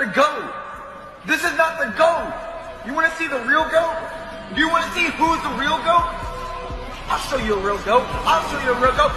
the GOAT. This is not the GOAT. You want to see the real GOAT? Do you want to see who is the real GOAT? I'll show you a real GOAT. I'll show you a real GOAT.